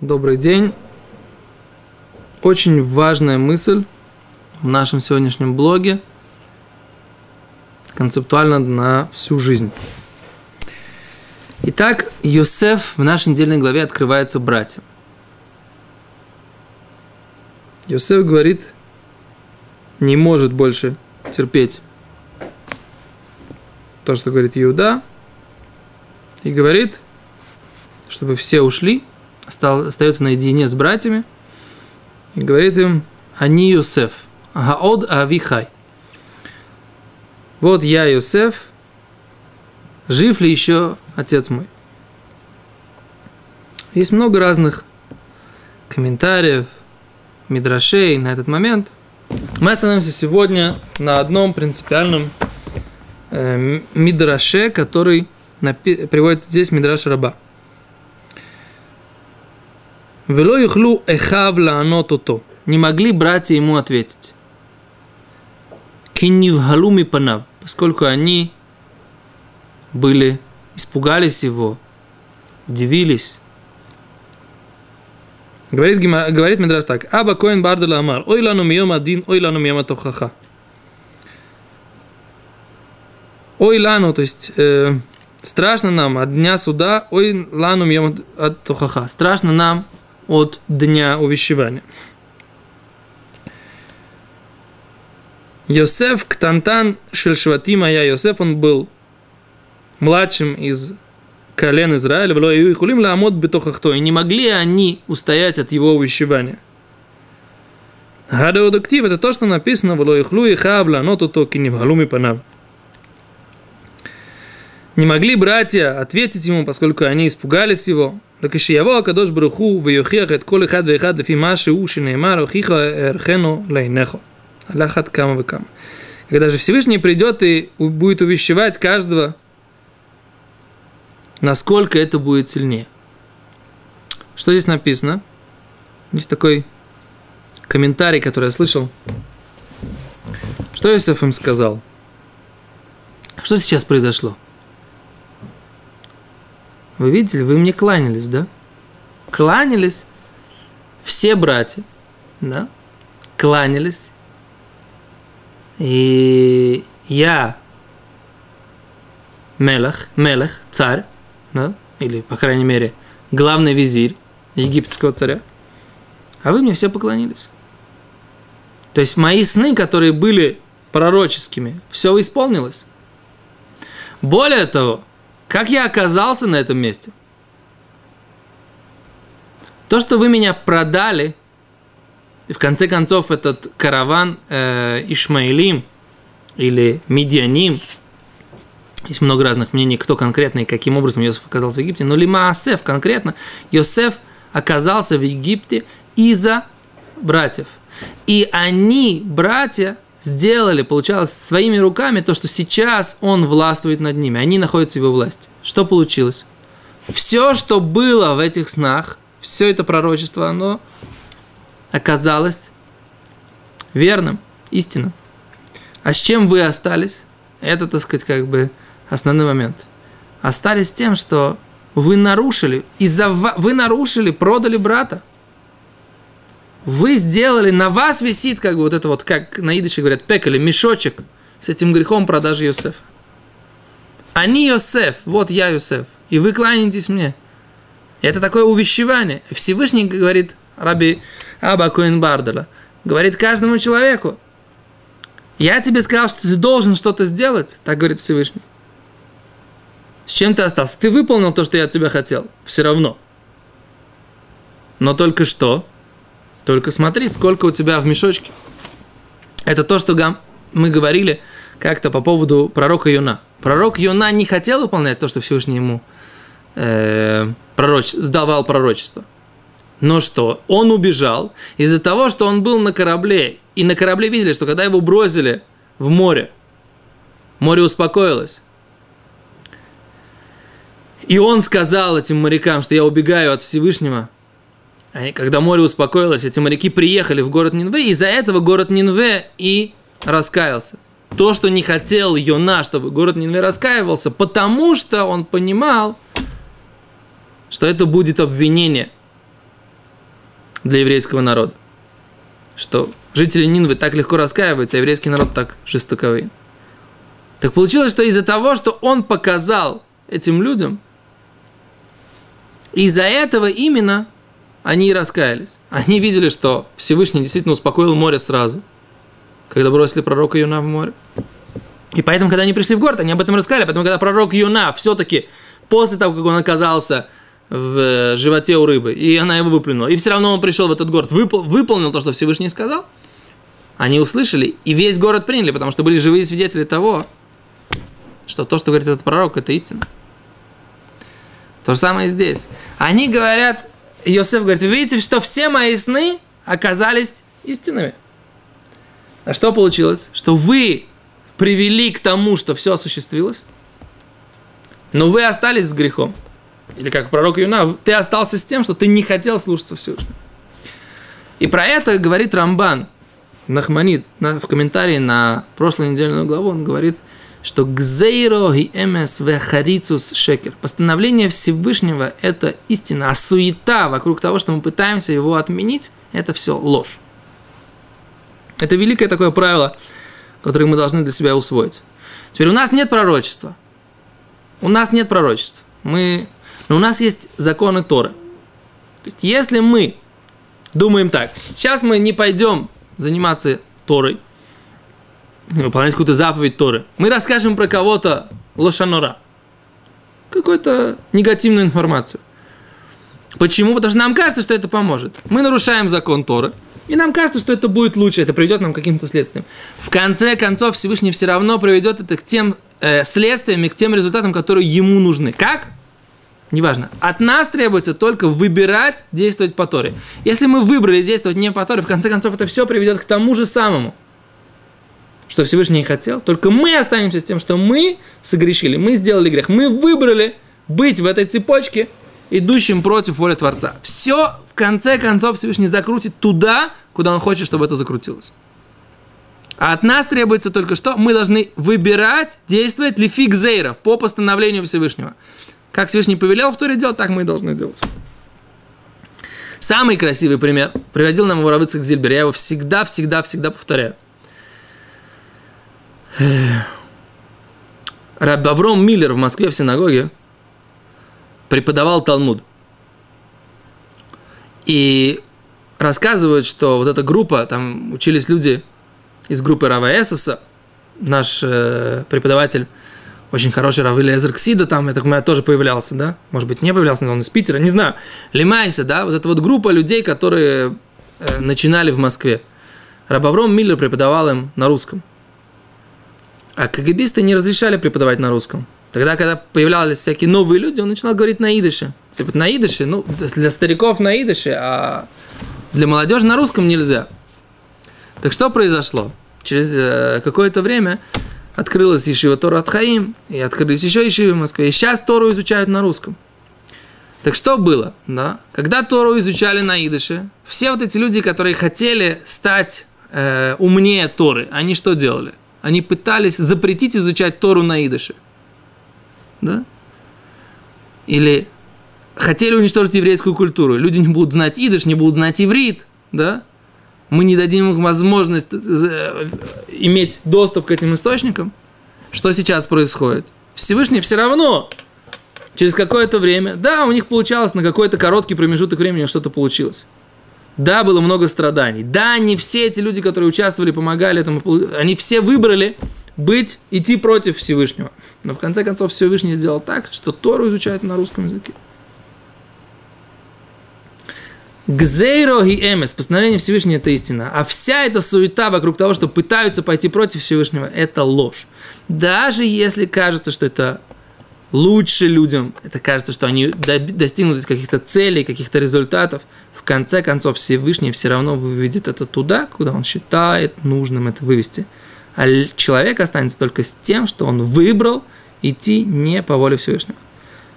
Добрый день. Очень важная мысль в нашем сегодняшнем блоге, концептуально на всю жизнь. Итак, Йосеф в нашей недельной главе открывается братьям. Йосеф говорит, не может больше терпеть то, что говорит Иуда, и говорит, чтобы все ушли, остается наедине с братьями, и говорит им, они Йосеф, Гаод Авихай. Вот я Йосеф, жив ли еще отец мой? Есть много разных комментариев, мидрашей на этот момент. Мы остановимся сегодня на одном принципиальном э, мидраше, который напи- приводит здесь мидраш раба. Вело юхлу эхав лаанот Не могли братья ему ответить. Киннивгалуми панав, поскольку они были, испугались его, удивились. Говорит, говорит Медрас так. Аба Коин Бардала Амар. Ой лану мием один, ой лану мием атохаха. Ой лану, то есть э, страшно нам от дня суда, ой лану мием атохаха. Страшно нам от дня увещевания. Йосеф Ктантан Шельшватима я Йосеф, он был младшим из колен Израиля, было и хулим ламот бетохахто, и не могли они устоять от его увещевания. Гадаудактив это то, что написано в Лоихлу и Хавла, но то токи не в панав. Не могли братья ответить ему, поскольку они испугались его. לכשיבוא הקדוש ברוך הוא ויוכיח את כל אחד ואחד לפי מה שהוא שנאמר, הוכיחה ערכנו לעיניך. על אחת כמה וכמה. Когда же Всевышний придет и будет увещевать каждого, насколько это будет сильнее. Что здесь написано? Есть такой комментарий, который я слышал. Что Иосиф им сказал? Что сейчас произошло? Вы видели, вы мне кланялись, да? Кланялись все братья, да? Кланялись. И я Мелах, Мелах, царь, да? Или, по крайней мере, главный визирь египетского царя. А вы мне все поклонились. То есть мои сны, которые были пророческими, все исполнилось. Более того, как я оказался на этом месте? То, что вы меня продали, и в конце концов этот караван э, Ишмаилим или Медианим, есть много разных мнений, кто конкретно и каким образом Йосеф оказался в Египте, но Лима Асеф конкретно, Йосеф оказался в Египте из-за братьев. И они, братья, сделали, получалось, своими руками то, что сейчас он властвует над ними. Они находятся в его власти. Что получилось? Все, что было в этих снах, все это пророчество, оно оказалось верным, истинным. А с чем вы остались? Это, так сказать, как бы основной момент. Остались тем, что вы нарушили, из-за вы нарушили, продали брата вы сделали, на вас висит как бы вот это вот, как на идыше говорят, пек или мешочек с этим грехом продажи Йосефа. Они Йосеф, вот я Йосеф, и вы кланяетесь мне. Это такое увещевание. Всевышний говорит раби Аба Коин Бардала, говорит каждому человеку, я тебе сказал, что ты должен что-то сделать, так говорит Всевышний. С чем ты остался? Ты выполнил то, что я от тебя хотел, все равно. Но только что только смотри, сколько у тебя в мешочке. Это то, что мы говорили как-то по поводу пророка Юна. Пророк Юна не хотел выполнять то, что Всевышний ему э, пророч... давал пророчество. Но что? Он убежал из-за того, что он был на корабле. И на корабле видели, что когда его бросили в море, море успокоилось. И он сказал этим морякам, что я убегаю от Всевышнего, они, когда море успокоилось, эти моряки приехали в город Нинве, и из-за этого город Нинве и раскаялся. То, что не хотел Йона, чтобы город Нинве раскаивался, потому что он понимал, что это будет обвинение. для еврейского народа. Что жители Нинвы так легко раскаиваются, а еврейский народ так жестоковый. Так получилось, что из-за того, что он показал этим людям, из-за этого именно они и раскаялись. Они видели, что Всевышний действительно успокоил море сразу, когда бросили пророка Юна в море. И поэтому, когда они пришли в город, они об этом рассказали. Поэтому, когда пророк Юна все-таки после того, как он оказался в э, животе у рыбы, и она его выплюнула, и все равно он пришел в этот город, выпол- выполнил то, что Всевышний сказал, они услышали, и весь город приняли, потому что были живые свидетели того, что то, что говорит этот пророк, это истина. То же самое и здесь. Они говорят, Иосиф говорит, вы видите, что все мои сны оказались истинными. А что получилось? Что вы привели к тому, что все осуществилось, но вы остались с грехом. Или как пророк Юна, ты остался с тем, что ты не хотел слушаться Всевышнего. И про это говорит Рамбан, Нахманит, в комментарии на прошлую недельную главу, он говорит, что гзейро и эмес вехарицус шекер. Постановление Всевышнего – это истина, а суета вокруг того, что мы пытаемся его отменить, это все ложь. Это великое такое правило – которые мы должны для себя усвоить. Теперь у нас нет пророчества. У нас нет пророчества. Мы... Но у нас есть законы Торы. То есть, если мы думаем так, сейчас мы не пойдем заниматься Торой, выполнять какую-то заповедь Торы, мы расскажем про кого-то лошанора, какую-то негативную информацию. Почему? Потому что нам кажется, что это поможет. Мы нарушаем закон Торы – и нам кажется, что это будет лучше, это приведет нам к каким-то следствиям. В конце концов, Всевышний все равно приведет это к тем э, следствиям и к тем результатам, которые ему нужны. Как? Неважно. От нас требуется только выбирать действовать по Торе. Если мы выбрали действовать не по Торе, в конце концов, это все приведет к тому же самому, что Всевышний хотел. Только мы останемся с тем, что мы согрешили, мы сделали грех. Мы выбрали быть в этой цепочке, идущим против воли Творца. Все в конце концов Всевышний закрутит туда, куда он хочет, чтобы это закрутилось. А от нас требуется только что? Мы должны выбирать, действовать ли фигзейра по постановлению Всевышнего. Как Всевышний повелел в Торе делать, так мы и должны делать. Самый красивый пример приводил нам его Равыцк Зильбер. Я его всегда, всегда, всегда повторяю. Раб Авром Миллер в Москве в синагоге преподавал Талмуд. И рассказывают, что вот эта группа, там учились люди из группы Рава Эсоса, наш э, преподаватель, очень хороший Рав Элиэзер Ксида, там, я так понимаю, тоже появлялся, да? Может быть, не появлялся, но он из Питера, не знаю. Лимайса, да? Вот эта вот группа людей, которые э, начинали в Москве. Рабавром Миллер преподавал им на русском. А КГБисты не разрешали преподавать на русском. Тогда, когда появлялись всякие новые люди, он начинал говорить на идыше. Типа на идыше, ну, для стариков на идыше, а для молодежи на русском нельзя. Так что произошло? Через э, какое-то время открылась Ешива Тора Атхаим, и открылись еще Ешивы в Москве. И сейчас Тору изучают на русском. Так что было? Да? Когда Тору изучали на идыше, все вот эти люди, которые хотели стать э, умнее Торы, они что делали? Они пытались запретить изучать Тору на идыше. Да? Или хотели уничтожить еврейскую культуру. Люди не будут знать идыш, не будут знать иврит, да? Мы не дадим им возможность э, иметь доступ к этим источникам. Что сейчас происходит? Всевышний все равно через какое-то время, да, у них получалось на какой-то короткий промежуток времени что-то получилось. Да, было много страданий. Да, не все эти люди, которые участвовали, помогали этому, они все выбрали быть, идти против Всевышнего. Но в конце концов Всевышний сделал так, что Тору изучают на русском языке. Гзейро и эмес, постановление Всевышнего – это истина. А вся эта суета вокруг того, что пытаются пойти против Всевышнего – это ложь. Даже если кажется, что это лучше людям, это кажется, что они достигнут каких-то целей, каких-то результатов, конце концов Всевышний все равно выведет это туда, куда он считает нужным это вывести. А человек останется только с тем, что он выбрал идти не по воле Всевышнего.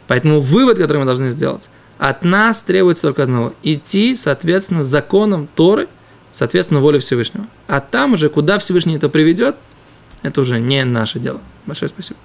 Поэтому вывод, который мы должны сделать – от нас требуется только одного – идти, соответственно, законом Торы, соответственно, воле Всевышнего. А там уже, куда Всевышний это приведет, это уже не наше дело. Большое спасибо.